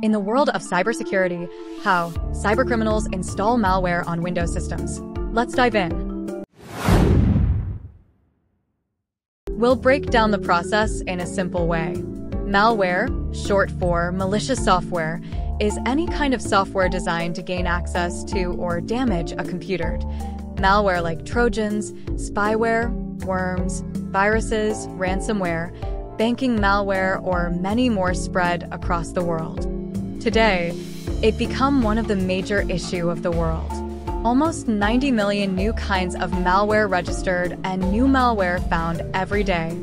In the world of cybersecurity, how cybercriminals install malware on Windows systems. Let's dive in. We'll break down the process in a simple way. Malware, short for malicious software, is any kind of software designed to gain access to or damage a computer. Malware like Trojans, spyware, worms, viruses, ransomware, banking malware, or many more spread across the world. Today, it become one of the major issue of the world. Almost 90 million new kinds of malware registered and new malware found every day.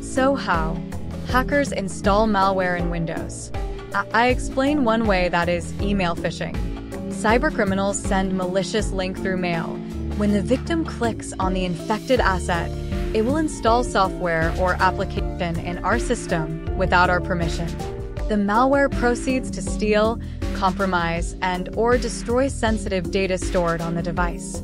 So how? Hackers install malware in Windows. I, I explain one way that is email phishing. Cybercriminals send malicious link through mail. When the victim clicks on the infected asset, it will install software or application in our system without our permission the malware proceeds to steal, compromise, and or destroy sensitive data stored on the device.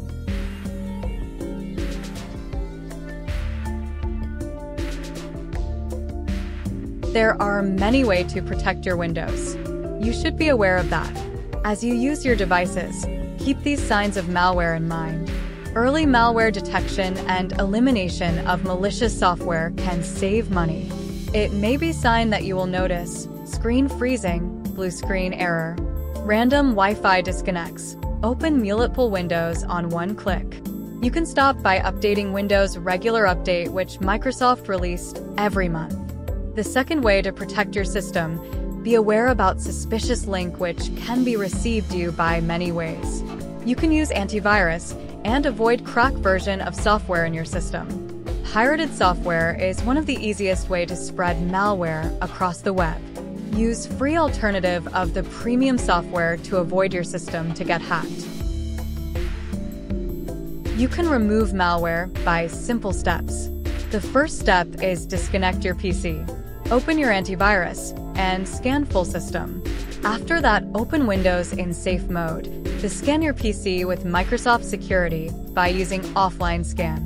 There are many ways to protect your Windows. You should be aware of that. As you use your devices, keep these signs of malware in mind. Early malware detection and elimination of malicious software can save money. It may be sign that you will notice Screen freezing, blue screen error. Random Wi-Fi disconnects. Open multiple windows on one click. You can stop by updating Windows regular update which Microsoft released every month. The second way to protect your system, be aware about suspicious link which can be received you by many ways. You can use antivirus and avoid crack version of software in your system. Pirated software is one of the easiest way to spread malware across the web. Use free alternative of the premium software to avoid your system to get hacked. You can remove malware by simple steps. The first step is disconnect your PC. Open your antivirus and scan full system. After that, open Windows in safe mode to scan your PC with Microsoft Security by using offline scan.